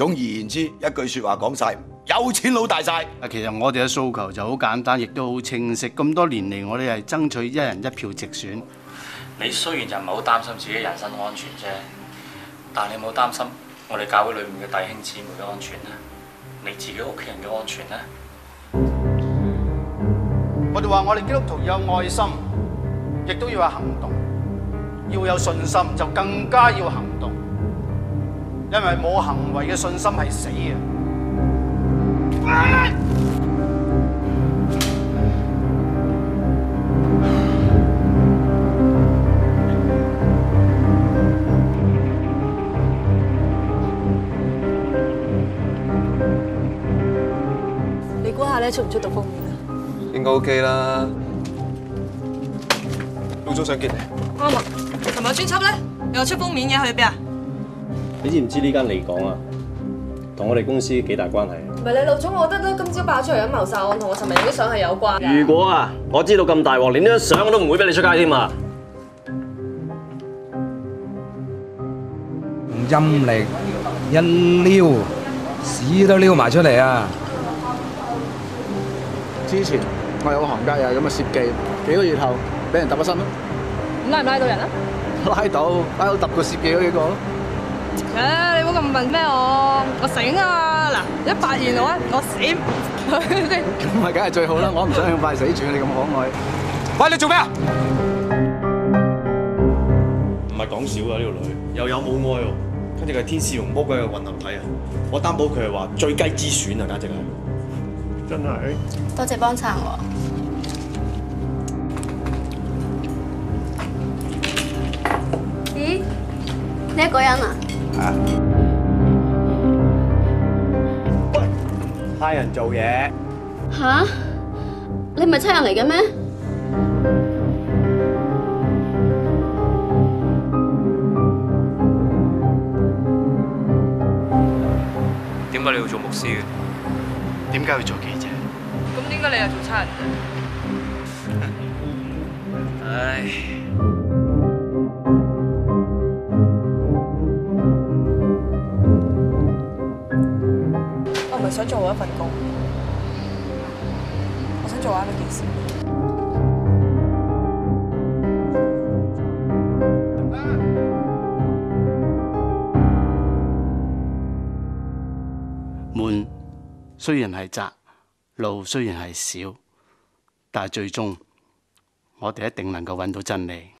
總而言之，一句说话讲晒，有钱佬大晒。啊，其实我哋嘅诉求就好简单，亦都好清晰。咁多年嚟，我哋系争取一人一票直选。你虽然就唔係好担心自己人身安全啫，但係你有冇担心我哋教会里面嘅弟兄姊妹嘅安全啊？你自己屋企人嘅安全啊？我哋话我哋基督徒要有爱心，亦都要有行动，要有信心就更加要行動，因為冇行為嘅信心係死嘅。你估下咧出唔出到封面啊？應該 OK 啦。老總想見你。啱啊！琴日專輯咧又出封面嘅，去邊啊？你知唔知呢間利港啊，同我哋公司幾大關係啊？唔係你老總，我覺得都今朝爆出嚟嘅謀殺案同我尋日影啲相係有關㗎。如果啊，我知道咁大鑊，連呢張相我都唔會俾你出街添啊！用陰力一撩，屎都撩埋出嚟啊！之前我有個行家又係咁嘅攝記，幾個月後俾人揼咗身咯。咁拉唔拉到人啊？拉到，拉到揼個攝記嗰幾個咯。誒，你唔好咁問咩我，我醒啊！嗱，一發現我，我閃。咁咪梗係最好啦！我唔想咁快死住，你咁可愛。喂，你做咩啊？唔係講笑啊！呢個女又有母愛喎，跟住佢係天使同魔鬼嘅混合體啊！我擔保佢係話最佳之選啊，簡直係真係。多謝幫襯喎。咦？你一個人啊？派人做嘢，吓？你唔係差人嚟嘅咩？點解你要做牧師嘅？點解要做記者？咁點解你又做差人嘅？唉。想做一份工，我想做下一件事。門雖然係窄，路雖然係少，但係最終我哋一定能夠揾到真理。